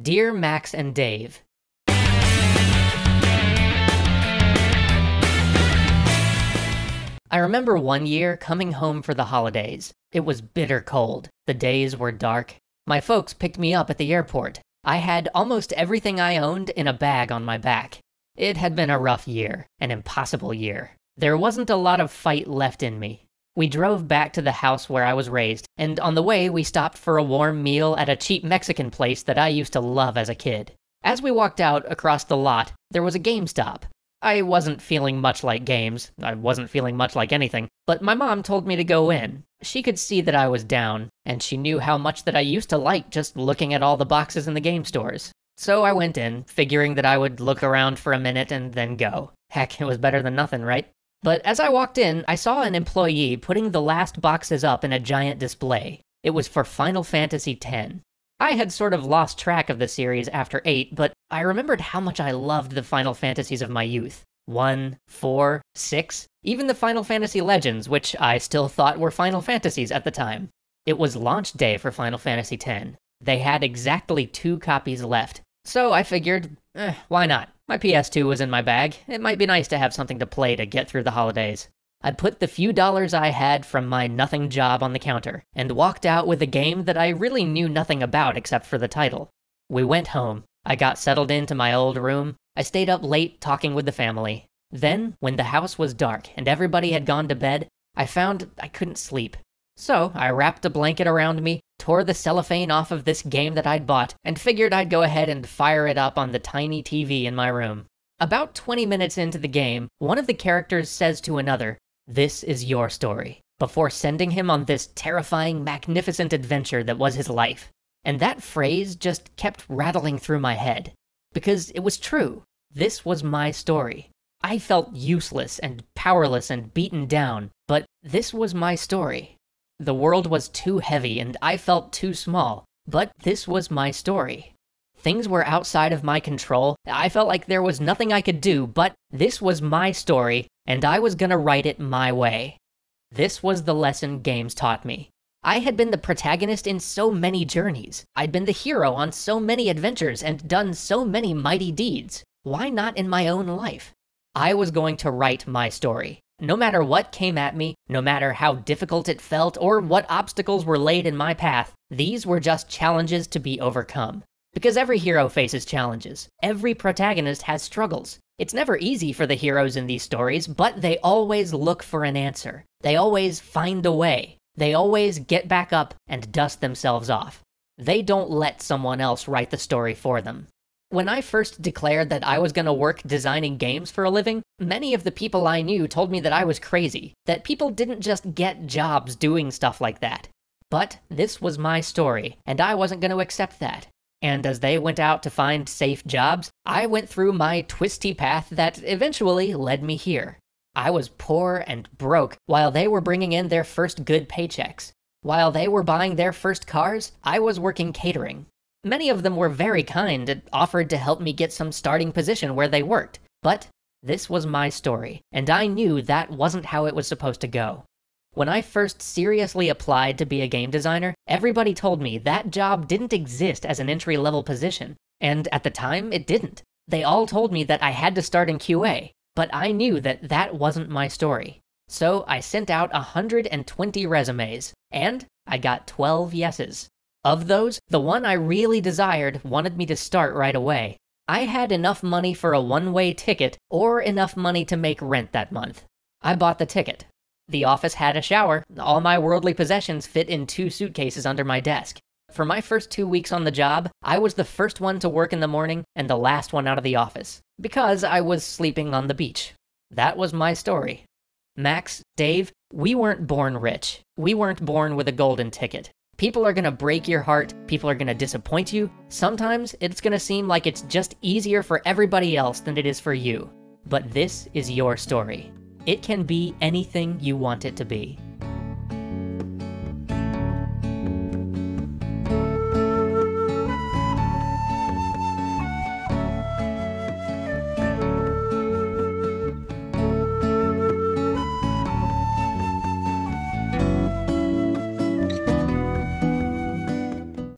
Dear Max and Dave, I remember one year coming home for the holidays. It was bitter cold. The days were dark. My folks picked me up at the airport. I had almost everything I owned in a bag on my back. It had been a rough year, an impossible year. There wasn't a lot of fight left in me. We drove back to the house where I was raised, and on the way, we stopped for a warm meal at a cheap Mexican place that I used to love as a kid. As we walked out across the lot, there was a GameStop. I wasn't feeling much like games, I wasn't feeling much like anything, but my mom told me to go in. She could see that I was down, and she knew how much that I used to like just looking at all the boxes in the game stores. So I went in, figuring that I would look around for a minute and then go. Heck, it was better than nothing, right? But as I walked in, I saw an employee putting the last boxes up in a giant display. It was for Final Fantasy X. I had sort of lost track of the series after 8, but I remembered how much I loved the Final Fantasies of my youth. 1, 4, 6, even the Final Fantasy Legends, which I still thought were Final Fantasies at the time. It was launch day for Final Fantasy X. They had exactly two copies left, so I figured, eh, why not? My PS2 was in my bag. It might be nice to have something to play to get through the holidays. I put the few dollars I had from my nothing job on the counter and walked out with a game that I really knew nothing about except for the title. We went home. I got settled into my old room. I stayed up late talking with the family. Then, when the house was dark and everybody had gone to bed, I found I couldn't sleep. So I wrapped a blanket around me, tore the cellophane off of this game that I'd bought, and figured I'd go ahead and fire it up on the tiny TV in my room. About 20 minutes into the game, one of the characters says to another, this is your story, before sending him on this terrifying, magnificent adventure that was his life. And that phrase just kept rattling through my head. Because it was true. This was my story. I felt useless and powerless and beaten down, but this was my story. The world was too heavy and I felt too small, but this was my story. Things were outside of my control. I felt like there was nothing I could do, but this was my story, and I was gonna write it my way. This was the lesson games taught me. I had been the protagonist in so many journeys. I'd been the hero on so many adventures and done so many mighty deeds. Why not in my own life? I was going to write my story. No matter what came at me, no matter how difficult it felt or what obstacles were laid in my path, these were just challenges to be overcome. Because every hero faces challenges. Every protagonist has struggles. It's never easy for the heroes in these stories, but they always look for an answer. They always find a way. They always get back up and dust themselves off. They don't let someone else write the story for them. When I first declared that I was going to work designing games for a living, many of the people I knew told me that I was crazy, that people didn't just get jobs doing stuff like that. But this was my story, and I wasn't going to accept that. And as they went out to find safe jobs, I went through my twisty path that eventually led me here. I was poor and broke while they were bringing in their first good paychecks. While they were buying their first cars, I was working catering. Many of them were very kind and offered to help me get some starting position where they worked. But this was my story, and I knew that wasn't how it was supposed to go. When I first seriously applied to be a game designer, everybody told me that job didn't exist as an entry level position. And at the time, it didn't. They all told me that I had to start in QA, but I knew that that wasn't my story. So I sent out 120 resumes, and I got 12 yeses. Of those, the one I really desired wanted me to start right away. I had enough money for a one way ticket or enough money to make rent that month. I bought the ticket, the office had a shower. All my worldly possessions fit in two suitcases under my desk. For my first two weeks on the job, I was the first one to work in the morning and the last one out of the office, because I was sleeping on the beach. That was my story. Max, Dave, we weren't born rich. We weren't born with a golden ticket. People are gonna break your heart, people are gonna disappoint you. Sometimes it's gonna seem like it's just easier for everybody else than it is for you. But this is your story. It can be anything you want it to be.